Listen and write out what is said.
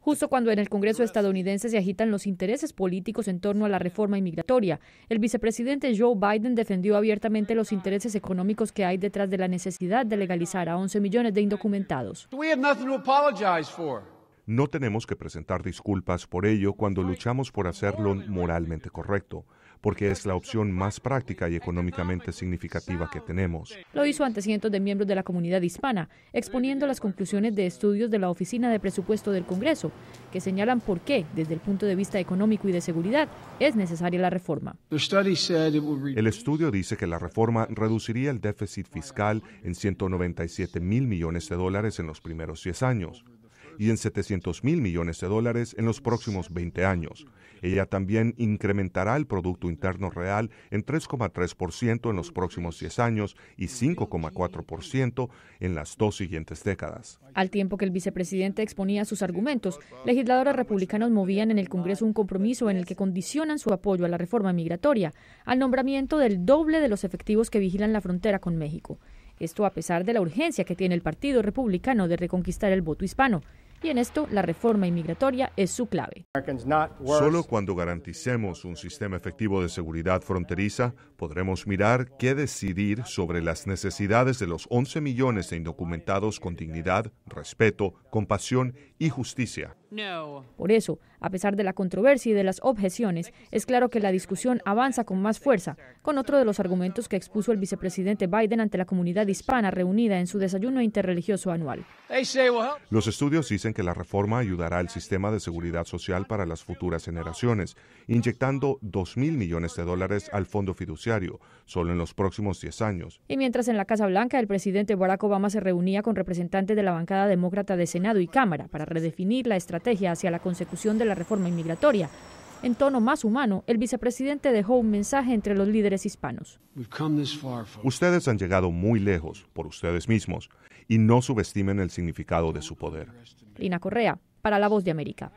Justo cuando en el Congreso estadounidense se agitan los intereses políticos en torno a la reforma inmigratoria, el vicepresidente Joe Biden defendió abiertamente los intereses económicos que hay detrás de la necesidad de legalizar a 11 millones de indocumentados. No tenemos que presentar disculpas por ello cuando luchamos por hacerlo moralmente correcto porque es la opción más práctica y económicamente significativa que tenemos. Lo hizo ante cientos de miembros de la comunidad hispana, exponiendo las conclusiones de estudios de la Oficina de Presupuesto del Congreso, que señalan por qué, desde el punto de vista económico y de seguridad, es necesaria la reforma. El estudio dice que la reforma reduciría el déficit fiscal en 197 mil millones de dólares en los primeros 10 años y en 700 mil millones de dólares en los próximos 20 años. Ella también incrementará el Producto Interno Real en 3,3% en los próximos 10 años y 5,4% en las dos siguientes décadas. Al tiempo que el vicepresidente exponía sus argumentos, legisladores republicanos movían en el Congreso un compromiso en el que condicionan su apoyo a la reforma migratoria al nombramiento del doble de los efectivos que vigilan la frontera con México. Esto a pesar de la urgencia que tiene el Partido Republicano de reconquistar el voto hispano y en esto la reforma inmigratoria es su clave. Solo cuando garanticemos un sistema efectivo de seguridad fronteriza podremos mirar qué decidir sobre las necesidades de los 11 millones de indocumentados con dignidad, respeto, compasión y justicia. Por eso, a pesar de la controversia y de las objeciones, es claro que la discusión avanza con más fuerza, con otro de los argumentos que expuso el vicepresidente Biden ante la comunidad hispana reunida en su desayuno interreligioso anual. Los estudios dicen que la reforma ayudará al sistema de seguridad social para las futuras generaciones, inyectando 2 mil millones de dólares al fondo fiduciario, solo en los próximos 10 años. Y mientras en la Casa Blanca el presidente Barack Obama se reunía con representantes de la bancada demócrata de Senado y Cámara para redefinir la estrategia hacia la consecución de la reforma inmigratoria. En tono más humano, el vicepresidente dejó un mensaje entre los líderes hispanos. Ustedes han llegado muy lejos por ustedes mismos y no subestimen el significado de su poder. Lina Correa, para La Voz de América.